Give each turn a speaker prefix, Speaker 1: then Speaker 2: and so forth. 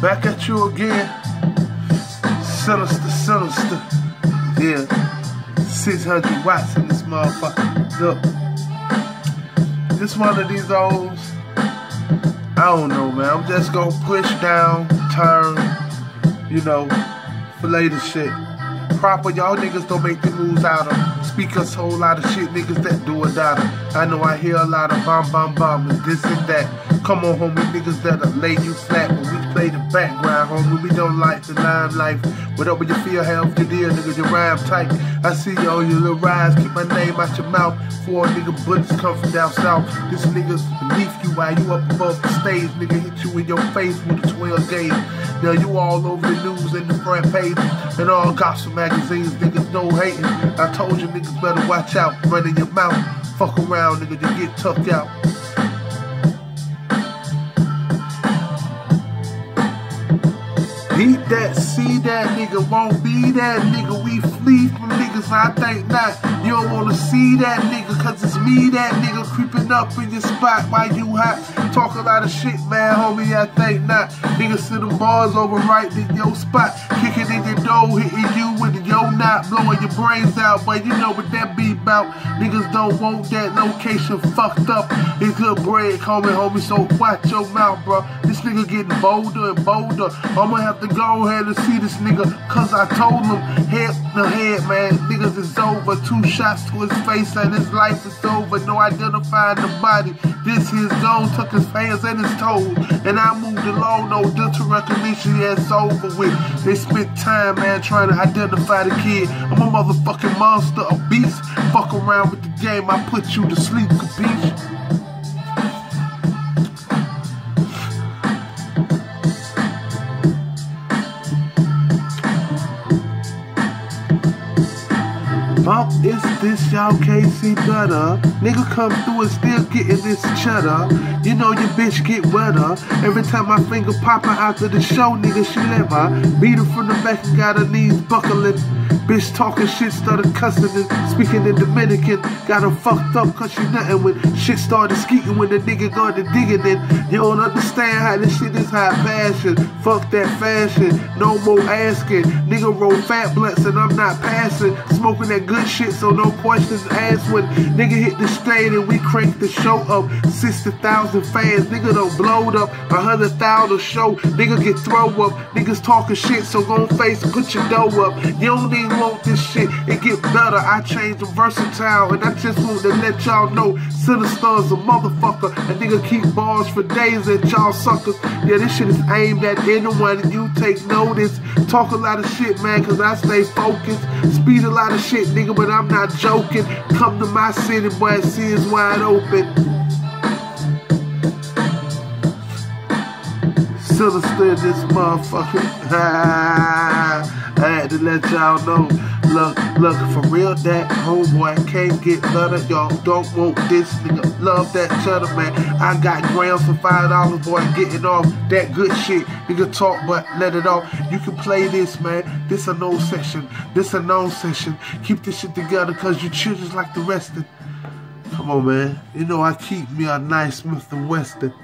Speaker 1: Back at you again. Sinister, sinister. Yeah. 600 watts in this motherfucker. Look. This one of these olds. I don't know, man. I'm just gonna push down, turn, you know, fillet the shit. Proper, y'all niggas don't make the moves out of. Speak us whole lot of shit, niggas that do it out of. I know I hear a lot of bomb, bomb, bomb, and this and that. Come on, homie, niggas that'll lay you flat when we play the background, homie. We don't like the limelight. Whatever you feel, half your deal, nigga, you rhyme tight. I see all your little rise, keep my name out your mouth. Four nigga bullets come from down south. This nigga's beneath you while you up above the stage. Nigga hit you in your face with a 12 gauge. Now you all over the news and the front page and all gossip magazines. Niggas no hating. I told you niggas better watch out, running your mouth. Fuck around, nigga, you get tucked out. That, see that nigga, won't be that nigga. We flee from niggas, I think not. You don't wanna see that nigga, cause it's me, that nigga, creeping up in your spot while you hot. Talk a lot of shit, man, homie, I think not. Niggas sit them bars over right in your spot. Kicking in your door, hitting you with yo knot, blowing your brains out, but you know what that be about. Niggas don't want that location fucked up. It's good bread coming, homie, so watch your mouth, bro. This nigga getting bolder and bolder. I'ma have to go ahead and see this nigga, cause I told him, head the head, man. Niggas is over. Two shots to his face and his life is over. No identifying the body. This is gone, took his hands and his toes. And I moved along, no dental recognition, yeah, it's over with. They spent time, man, trying to identify the kid. I'm a motherfucking monster, a beast. Fuck around with the game, I put you to sleep, capiche? Bump is this y'all see better. Nigga come through and still getting this cheddar. You know your bitch get wetter. Every time my finger pop her after the show, nigga, she my beat her from the back and got her knees buckling. Bitch talking shit, started cussing and speaking in Dominican. Got her fucked up cause she nothing when shit started skeeting when the nigga got digging in. You don't understand how this shit is high fashion. Fuck that fashion, no more asking. Nigga roll fat blunts and I'm not passing. Smoking that good shit so no questions asked when nigga hit the stage and we crank the show up. 60,000 fans, nigga don't blowed up. A hundred thousand show, nigga get throw up. Niggas talking shit so go face put your dough up. You don't even want this shit, it get better. I change the versatile, and I just want to let y'all know Sinister's a motherfucker. A nigga keep bars for days at y'all suckers. Yeah, this shit is aimed at anyone, and you take notice. Talk a lot of shit, man, cause I stay focused. Speed a lot of shit, nigga, but I'm not joking. Come to my city, boy, see it's wide open. Sinister this motherfucker. Had to let y'all know. Look, look, for real, that homeboy can't get better. Y'all don't want this nigga. Love that cheddar, man. I got grams for five dollars, boy, getting off that good shit. Nigga talk, but let it off. You can play this, man. This a no session. This a no session. Keep this shit together, cause you children's like the rest of. Come on, man. You know I keep me a nice Mr. & Wesson.